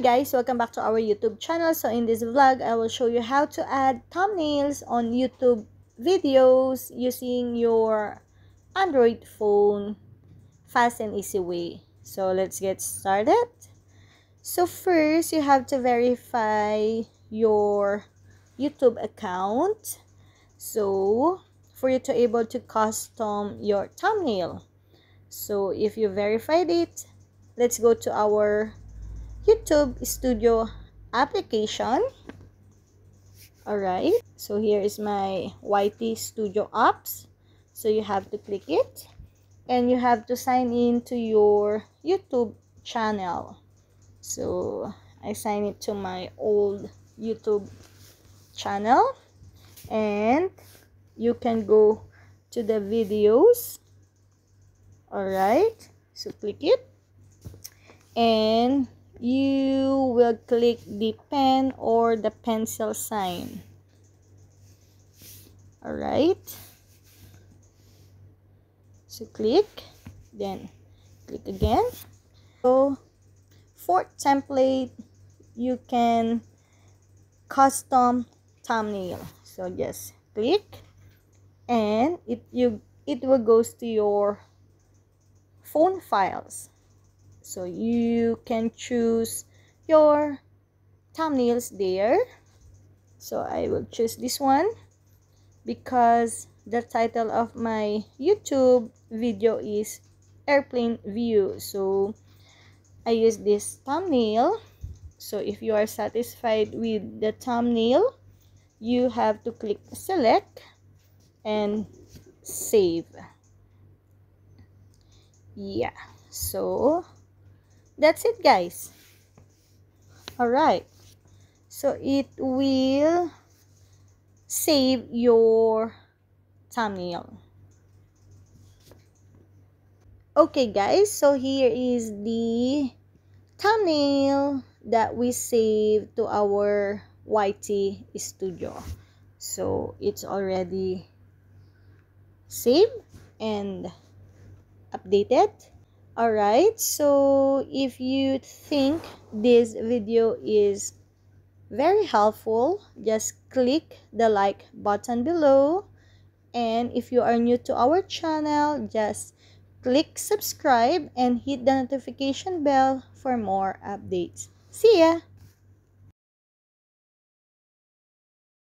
guys, welcome back to our YouTube channel. So in this vlog, I will show you how to add thumbnails on YouTube videos using your Android phone fast and easy way. So let's get started. So first, you have to verify your YouTube account. So for you to able to custom your thumbnail. So if you verified it, let's go to our YouTube Studio application. Alright, so here is my YT Studio apps. So you have to click it and you have to sign in to your YouTube channel. So I sign it to my old YouTube channel and you can go to the videos. Alright, so click it and you will click the pen or the pencil sign. All right so click. Then click again. So for template you can custom thumbnail. So just click. And it you it will goes to your phone files so you can choose your thumbnails there. So I will choose this one because the title of my YouTube video is airplane view. So I use this thumbnail. So if you are satisfied with the thumbnail you have to click select and save. Yeah so that's it guys. Alright. So it will save your thumbnail. Okay guys. So here is the thumbnail that we saved to our YT studio. So it's already saved and updated alright so if you think this video is very helpful just click the like button below. And if you are new to our channel just click subscribe and hit the notification bell for more updates. See ya